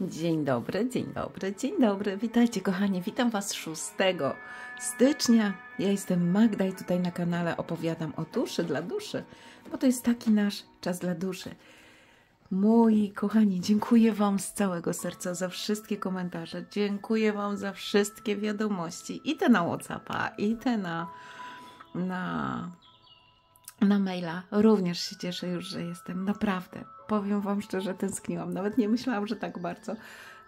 Dzień dobry, dzień dobry, dzień dobry. Witajcie kochani, witam Was 6 stycznia. Ja jestem Magda i tutaj na kanale opowiadam o duszy dla duszy, bo to jest taki nasz czas dla duszy. Moi kochani, dziękuję Wam z całego serca za wszystkie komentarze. Dziękuję Wam za wszystkie wiadomości. I te na Whatsappa, i te na, na, na maila. Również się cieszę już, że jestem. Naprawdę. Powiem Wam szczerze, tęskniłam. Nawet nie myślałam, że tak bardzo.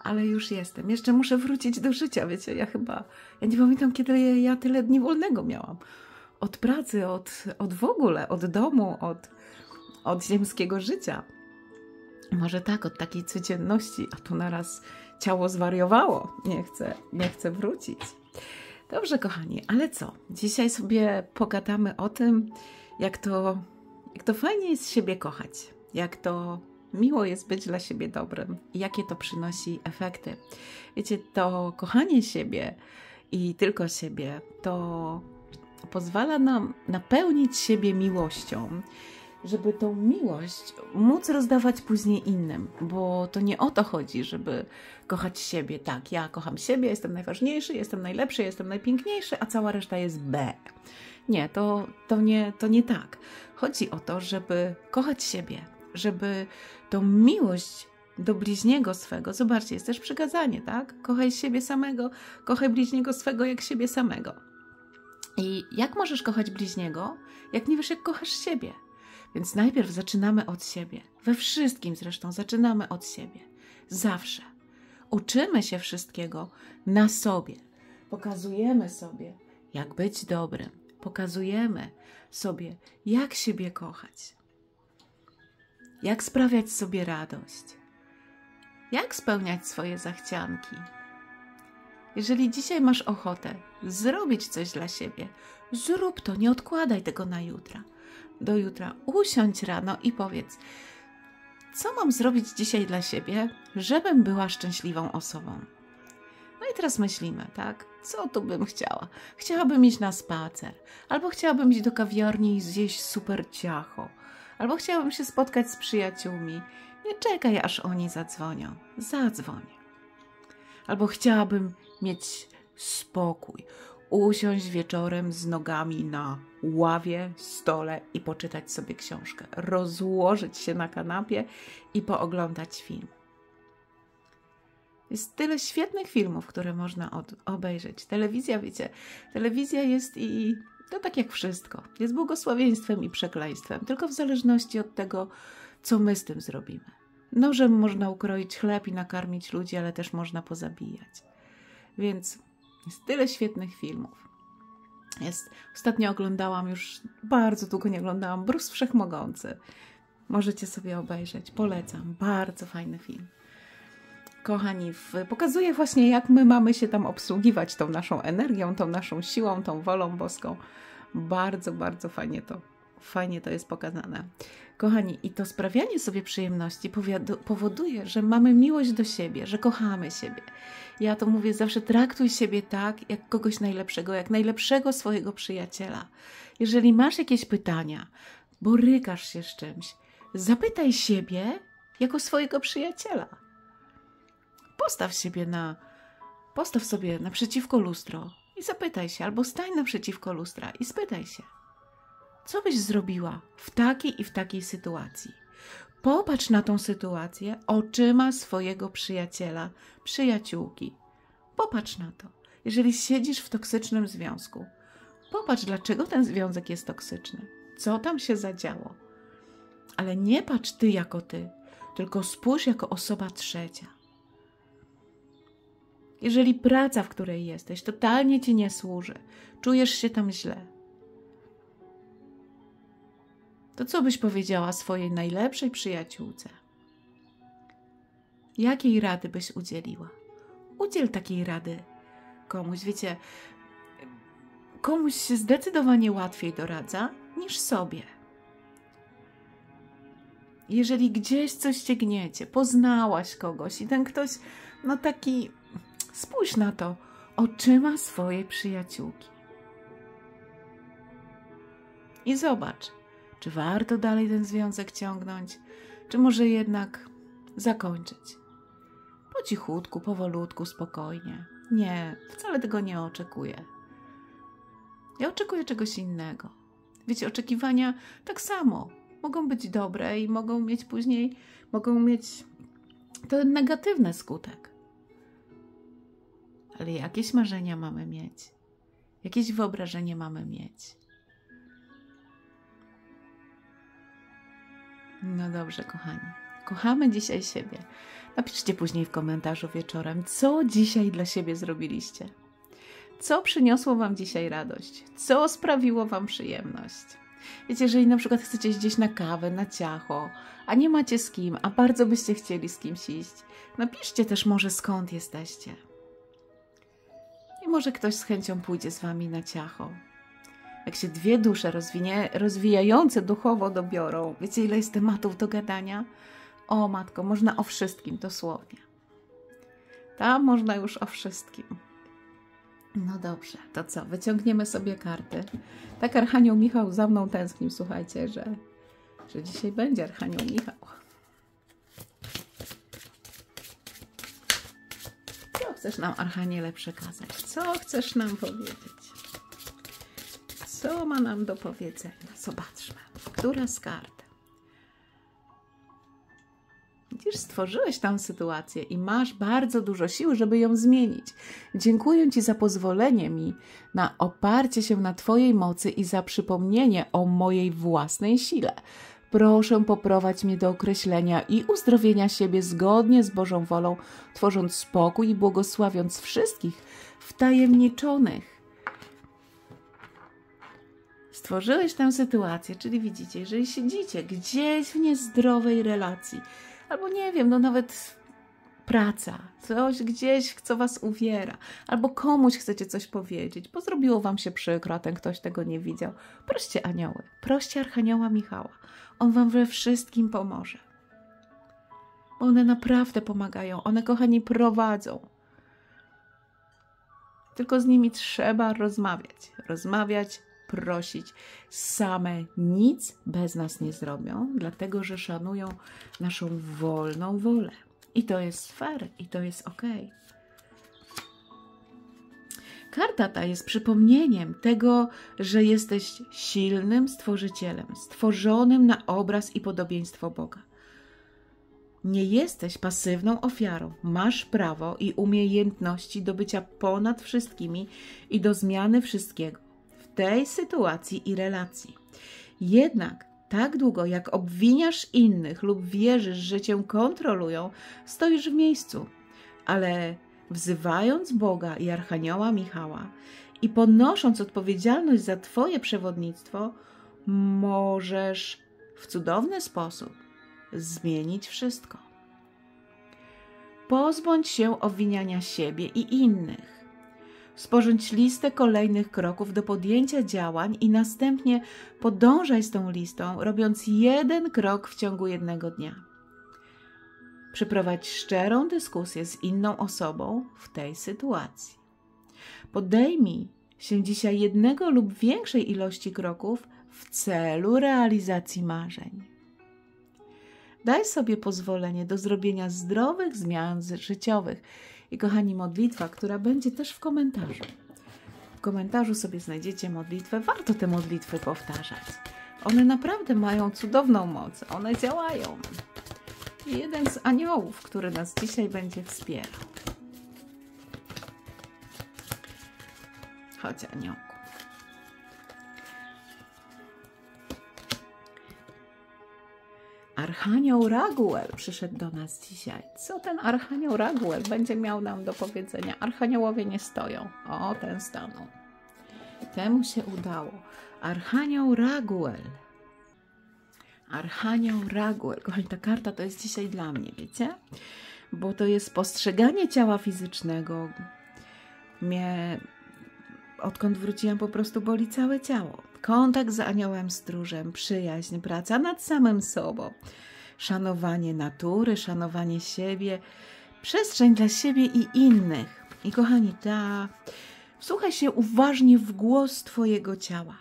Ale już jestem. Jeszcze muszę wrócić do życia, wiecie. Ja chyba... Ja nie pamiętam, kiedy ja, tyle dni wolnego miałam. Od pracy, od, od w ogóle, od domu, od, od ziemskiego życia. Może tak, od takiej codzienności, a tu naraz ciało zwariowało. Nie chcę, nie chcę wrócić. Dobrze, kochani, ale co? Dzisiaj sobie pogadamy o tym, jak to, jak to fajnie jest siebie kochać, jak to miło jest być dla siebie dobrym i jakie to przynosi efekty. Wiecie, to kochanie siebie i tylko siebie to pozwala nam napełnić siebie miłością żeby tą miłość móc rozdawać później innym, bo to nie o to chodzi, żeby kochać siebie. Tak, ja kocham siebie, jestem najważniejszy, jestem najlepszy, jestem najpiękniejszy, a cała reszta jest B. Nie, to, to, nie, to nie tak. Chodzi o to, żeby kochać siebie, żeby tą miłość do bliźniego swego, zobaczcie, jest też przykazanie, tak? Kochaj siebie samego, kochaj bliźniego swego jak siebie samego. I jak możesz kochać bliźniego, jak nie wiesz, jak kochasz siebie? Więc najpierw zaczynamy od siebie. We wszystkim zresztą zaczynamy od siebie. Zawsze. Uczymy się wszystkiego na sobie. Pokazujemy sobie, jak być dobrym. Pokazujemy sobie, jak siebie kochać. Jak sprawiać sobie radość. Jak spełniać swoje zachcianki. Jeżeli dzisiaj masz ochotę zrobić coś dla siebie, zrób to, nie odkładaj tego na jutra do jutra, usiądź rano i powiedz, co mam zrobić dzisiaj dla siebie, żebym była szczęśliwą osobą. No i teraz myślimy, tak? Co tu bym chciała? Chciałabym iść na spacer, albo chciałabym iść do kawiarni i zjeść super ciacho, albo chciałabym się spotkać z przyjaciółmi. Nie czekaj, aż oni zadzwonią. Zadzwonię. Albo chciałabym mieć spokój, usiąść wieczorem z nogami na ławie, stole i poczytać sobie książkę, rozłożyć się na kanapie i pooglądać film. Jest tyle świetnych filmów, które można obejrzeć. Telewizja, wiecie, telewizja jest i to tak jak wszystko. Jest błogosławieństwem i przekleństwem, tylko w zależności od tego, co my z tym zrobimy. Nożem można ukroić chleb i nakarmić ludzi, ale też można pozabijać. Więc jest tyle świetnych filmów. Jest, ostatnio oglądałam już, bardzo długo nie oglądałam, Bruce Wszechmogący. Możecie sobie obejrzeć, polecam. Bardzo fajny film. Kochani, pokazuje właśnie, jak my mamy się tam obsługiwać tą naszą energią, tą naszą siłą, tą wolą boską. Bardzo, bardzo fajnie to, fajnie to jest pokazane. Kochani, i to sprawianie sobie przyjemności powoduje, że mamy miłość do siebie, że kochamy siebie. Ja to mówię zawsze, traktuj siebie tak, jak kogoś najlepszego, jak najlepszego swojego przyjaciela. Jeżeli masz jakieś pytania, borykasz się z czymś, zapytaj siebie jako swojego przyjaciela. Postaw siebie na, postaw sobie naprzeciwko lustro i zapytaj się, albo stań naprzeciwko lustra i spytaj się – co byś zrobiła w takiej i w takiej sytuacji? Popatrz na tą sytuację oczyma swojego przyjaciela, przyjaciółki. Popatrz na to. Jeżeli siedzisz w toksycznym związku, popatrz, dlaczego ten związek jest toksyczny. Co tam się zadziało? Ale nie patrz ty jako ty, tylko spójrz jako osoba trzecia. Jeżeli praca, w której jesteś, totalnie ci nie służy, czujesz się tam źle, to co byś powiedziała swojej najlepszej przyjaciółce? Jakiej rady byś udzieliła? Udziel takiej rady komuś. Wiecie, komuś się zdecydowanie łatwiej doradza niż sobie. Jeżeli gdzieś coś ciągniecie, poznałaś kogoś i ten ktoś, no taki, spójrz na to, oczyma swojej przyjaciółki. I zobacz, czy warto dalej ten związek ciągnąć, czy może jednak zakończyć. Po cichutku, powolutku, spokojnie. Nie, wcale tego nie oczekuję. Ja oczekuję czegoś innego. Wiecie, oczekiwania tak samo mogą być dobre i mogą mieć później, mogą mieć to negatywny skutek. Ale jakieś marzenia mamy mieć, jakieś wyobrażenie mamy mieć. No dobrze, kochani. Kochamy dzisiaj siebie. Napiszcie później w komentarzu wieczorem, co dzisiaj dla siebie zrobiliście. Co przyniosło Wam dzisiaj radość? Co sprawiło Wam przyjemność? Wiecie, jeżeli na przykład chcecie gdzieś na kawę, na ciacho, a nie macie z kim, a bardzo byście chcieli z kimś iść, napiszcie też może skąd jesteście. Może ktoś z chęcią pójdzie z Wami na ciacho. Jak się dwie dusze rozwinie, rozwijające duchowo dobiorą, wiecie ile jest tematów do gadania? O matko, można o wszystkim dosłownie. Tam można już o wszystkim. No dobrze, to co? Wyciągniemy sobie karty. Tak Archanioł Michał za mną tęsknił, słuchajcie, że, że dzisiaj będzie Archanioł Michał. Co chcesz nam, Archaniele, przekazać? Co chcesz nam powiedzieć? Co ma nam do powiedzenia? Zobaczmy. Która z kart? Widzisz, stworzyłeś tę sytuację i masz bardzo dużo sił, żeby ją zmienić. Dziękuję Ci za pozwolenie mi na oparcie się na Twojej mocy i za przypomnienie o mojej własnej sile. Proszę poprowadź mnie do określenia i uzdrowienia siebie zgodnie z Bożą wolą, tworząc spokój i błogosławiąc wszystkich wtajemniczonych. Stworzyłeś tę sytuację, czyli widzicie, jeżeli siedzicie gdzieś w niezdrowej relacji, albo nie wiem, no nawet praca, coś gdzieś, co was uwiera, albo komuś chcecie coś powiedzieć, bo zrobiło wam się przykro, a ten ktoś tego nie widział. Proście anioły, proście Archanioła Michała. On wam we wszystkim pomoże. Bo one naprawdę pomagają, one, kochani, prowadzą. Tylko z nimi trzeba rozmawiać. Rozmawiać, prosić. Same nic bez nas nie zrobią, dlatego że szanują naszą wolną wolę. I to jest fair, i to jest ok. Karta ta jest przypomnieniem tego, że jesteś silnym stworzycielem, stworzonym na obraz i podobieństwo Boga. Nie jesteś pasywną ofiarą. Masz prawo i umiejętności do bycia ponad wszystkimi i do zmiany wszystkiego tej sytuacji i relacji. Jednak tak długo jak obwiniasz innych lub wierzysz, że cię kontrolują, stoisz w miejscu. Ale wzywając Boga i Archanioła Michała i ponosząc odpowiedzialność za Twoje przewodnictwo, możesz w cudowny sposób zmienić wszystko. Pozbądź się obwiniania siebie i innych sporządź listę kolejnych kroków do podjęcia działań i następnie podążaj z tą listą, robiąc jeden krok w ciągu jednego dnia. Przeprowadź szczerą dyskusję z inną osobą w tej sytuacji. Podejmij się dzisiaj jednego lub większej ilości kroków w celu realizacji marzeń. Daj sobie pozwolenie do zrobienia zdrowych zmian życiowych i kochani, modlitwa, która będzie też w komentarzu. W komentarzu sobie znajdziecie modlitwę. Warto te modlitwy powtarzać. One naprawdę mają cudowną moc. One działają. I jeden z aniołów, który nas dzisiaj będzie wspierał. Chodź, aniołku. Archanioł Raguel przyszedł do nas dzisiaj. Co ten Archanioł Raguel będzie miał nam do powiedzenia? Archaniołowie nie stoją. O, ten stanął. Temu się udało. Archanioł Raguel. Archanioł Raguel. Kochani, ta karta to jest dzisiaj dla mnie, wiecie? Bo to jest postrzeganie ciała fizycznego. Mnie, odkąd wróciłam, po prostu boli całe ciało kontakt z aniołem stróżem, przyjaźń, praca nad samym sobą, szanowanie natury, szanowanie siebie, przestrzeń dla siebie i innych. I kochani, ta, wsłuchaj się uważnie w głos Twojego ciała.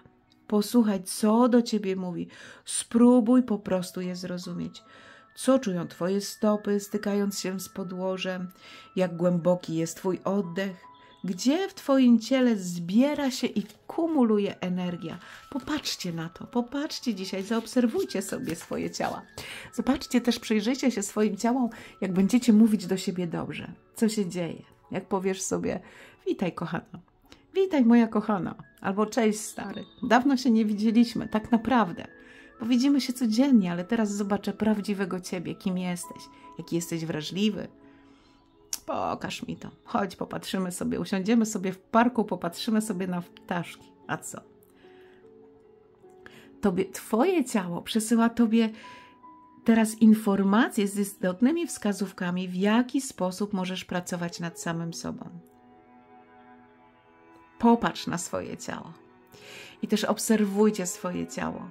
Posłuchaj, co do Ciebie mówi. Spróbuj po prostu je zrozumieć. co czują Twoje stopy, stykając się z podłożem, jak głęboki jest Twój oddech, gdzie w Twoim ciele zbiera się i kumuluje energia. Popatrzcie na to, popatrzcie dzisiaj, zaobserwujcie sobie swoje ciała. Zobaczcie też, przyjrzyjcie się swoim ciałom, jak będziecie mówić do siebie dobrze. Co się dzieje? Jak powiesz sobie, witaj kochana, witaj moja kochana, albo cześć stary, dawno się nie widzieliśmy, tak naprawdę. Bo widzimy się codziennie, ale teraz zobaczę prawdziwego ciebie, kim jesteś, jaki jesteś wrażliwy, Pokaż mi to. Chodź, popatrzymy sobie, usiądziemy sobie w parku, popatrzymy sobie na ptaszki. A co? Tobie, twoje ciało przesyła tobie teraz informacje z istotnymi wskazówkami, w jaki sposób możesz pracować nad samym sobą. Popatrz na swoje ciało i też obserwujcie swoje ciało.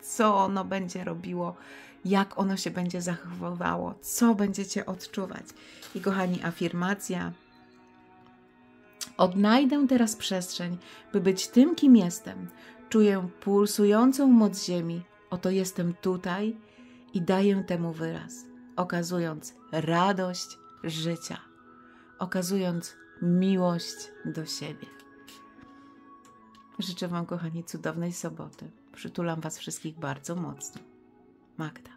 Co ono będzie robiło, jak ono się będzie zachowywało, co będziecie odczuwać. I kochani, afirmacja. Odnajdę teraz przestrzeń, by być tym, kim jestem. Czuję pulsującą moc ziemi. Oto jestem tutaj i daję temu wyraz, okazując radość życia, okazując miłość do siebie. Życzę Wam, kochani, cudownej soboty. Przytulam Was wszystkich bardzo mocno. Magda.